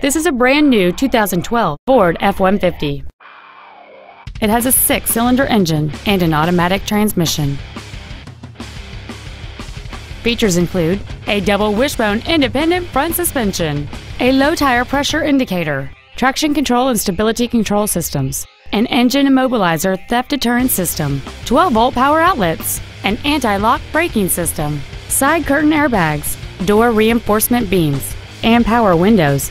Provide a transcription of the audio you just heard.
This is a brand new 2012 Ford F-150. It has a six-cylinder engine and an automatic transmission. Features include a double wishbone independent front suspension, a low tire pressure indicator, traction control and stability control systems, an engine immobilizer theft deterrent system, 12 volt power outlets, an anti-lock braking system, side curtain airbags, door reinforcement beams, and power windows.